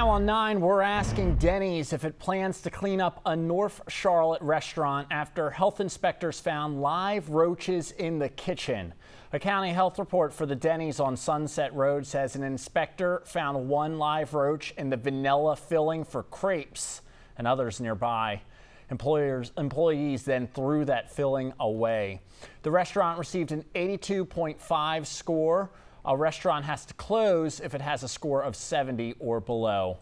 Now on 9, we're asking Denny's if it plans to clean up a North Charlotte restaurant after health inspectors found live roaches in the kitchen. A county health report for the Denny's on Sunset Road says an inspector found one live roach in the vanilla filling for crepes and others nearby. Employers, employees then threw that filling away. The restaurant received an 82.5 score. A restaurant has to close if it has a score of 70 or below.